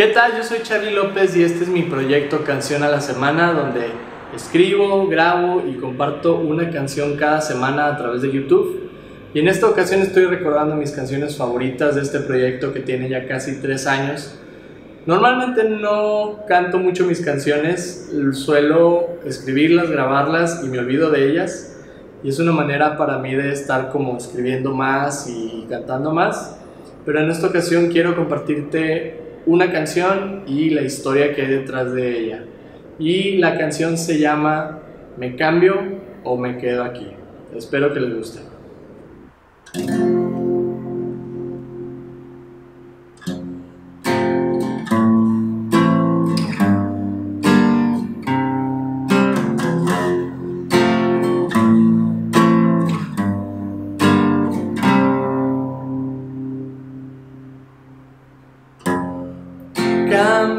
¿Qué tal? Yo soy Charlie López y este es mi proyecto Canción a la Semana donde escribo, grabo y comparto una canción cada semana a través de YouTube. Y en esta ocasión estoy recordando mis canciones favoritas de este proyecto que tiene ya casi tres años. Normalmente no canto mucho mis canciones, suelo escribirlas, grabarlas y me olvido de ellas. Y es una manera para mí de estar como escribiendo más y cantando más. Pero en esta ocasión quiero compartirte una canción y la historia que hay detrás de ella. Y la canción se llama Me cambio o me quedo aquí. Espero que les guste.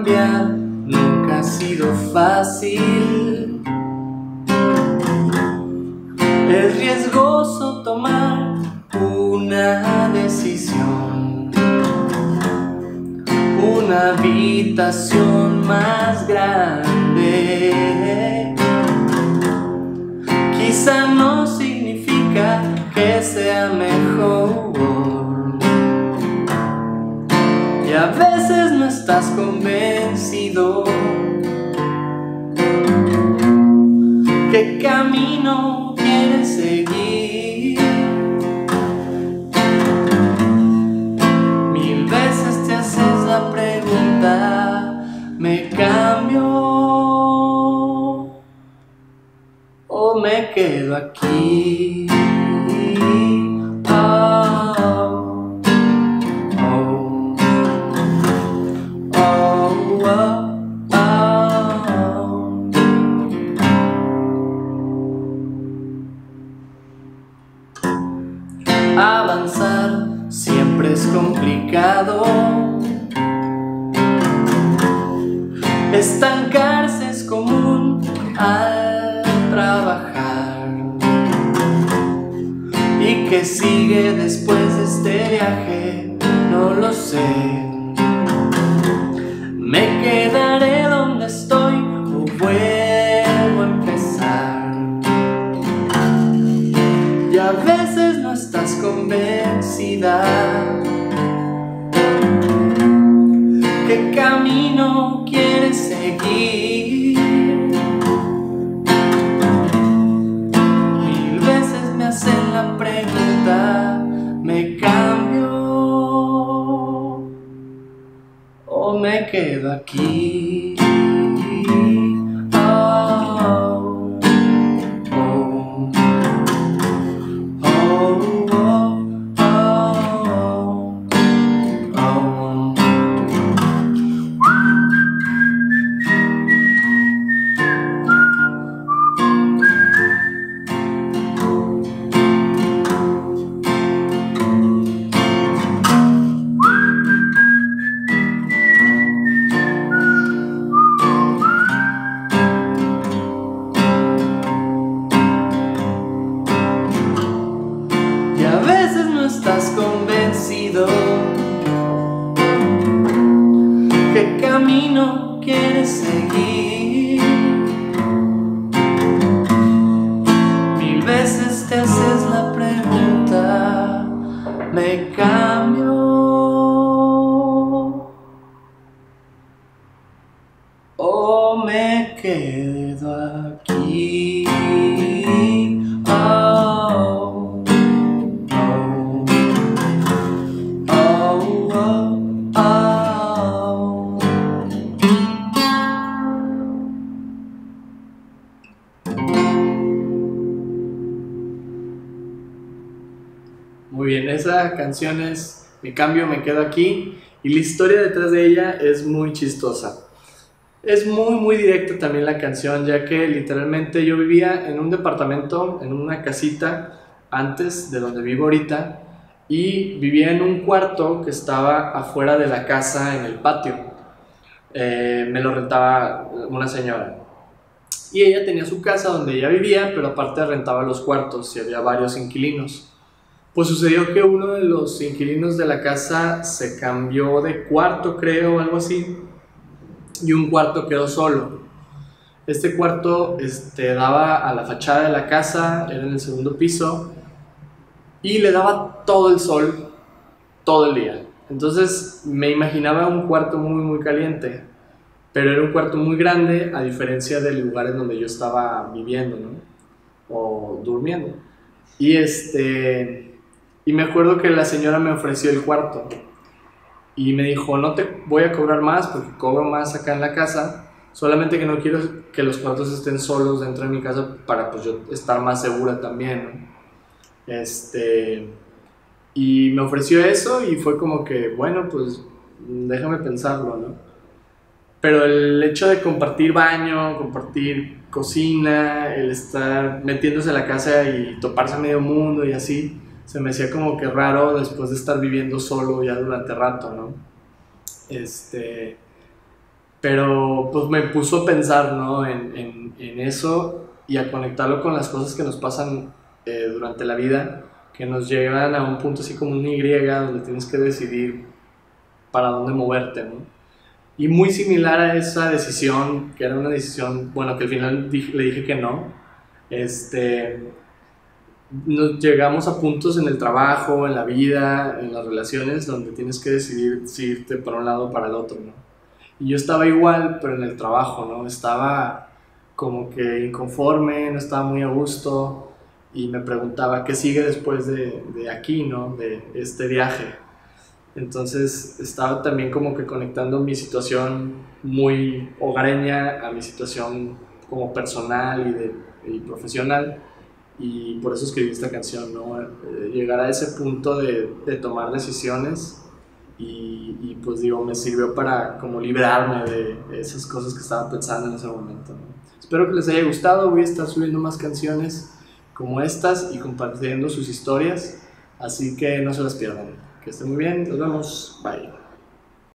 Nunca ha sido fácil. Es riesgoso tomar una decisión. Una habitación más grande. Quizá no significa que sea mejor. A veces no estás convencido. ¿Qué camino quieres seguir? Mil veces te haces la pregunta, ¿me cambio o me quedo aquí? Estancarse es común al trabajar. ¿Y qué sigue después de este viaje? ¿Qué camino quieres seguir? Mil veces me hacen la pregunta, ¿me cambio? o me quedo aquí. Seguir? Mil veces te haces la pregunta, ¿me cambio? ¿O me quedo aquí? Muy bien, esa canción es Mi cambio, me quedo aquí y la historia detrás de ella es muy chistosa. Es muy, muy directa también la canción, ya que literalmente yo vivía en un departamento, en una casita, antes de donde vivo ahorita, y vivía en un cuarto que estaba afuera de la casa, en el patio. Eh, me lo rentaba una señora. Y ella tenía su casa donde ella vivía, pero aparte rentaba los cuartos y había varios inquilinos. Pues sucedió que uno de los inquilinos de la casa se cambió de cuarto, creo, algo así, y un cuarto quedó solo. Este cuarto este, daba a la fachada de la casa, era en el segundo piso, y le daba todo el sol todo el día. Entonces me imaginaba un cuarto muy, muy caliente, pero era un cuarto muy grande a diferencia del lugar en donde yo estaba viviendo, ¿no? O durmiendo. Y este y me acuerdo que la señora me ofreció el cuarto y me dijo, no te voy a cobrar más porque cobro más acá en la casa, solamente que no quiero que los cuartos estén solos dentro de mi casa para pues yo estar más segura también. Este, y me ofreció eso y fue como que, bueno, pues déjame pensarlo, ¿no? Pero el hecho de compartir baño, compartir cocina, el estar metiéndose en la casa y toparse a medio mundo y así, se me hacía como que raro después de estar viviendo solo ya durante rato, ¿no? Este, pero pues me puso a pensar, ¿no? En, en, en eso y a conectarlo con las cosas que nos pasan eh, durante la vida, que nos llevan a un punto así como un Y, donde tienes que decidir para dónde moverte, ¿no? Y muy similar a esa decisión, que era una decisión, bueno, que al final le dije que no, este, nos llegamos a puntos en el trabajo, en la vida, en las relaciones, donde tienes que decidir si irte para un lado o para el otro, ¿no? Y yo estaba igual, pero en el trabajo, ¿no? Estaba como que inconforme, no estaba muy a gusto y me preguntaba qué sigue después de, aquí, ¿no? De este viaje. Entonces estaba también como que conectando mi situación muy hogareña a mi situación como personal y profesional y por eso escribí esta canción, ¿no? Eh, llegar a ese punto de, de tomar decisiones y, y, pues digo, me sirvió para como liberarme de esas cosas que estaba pensando en ese momento. ¿no? Espero que les haya gustado, voy a estar subiendo más canciones como estas y compartiendo sus historias, así que no se las pierdan. Que estén muy bien, nos vemos, bye.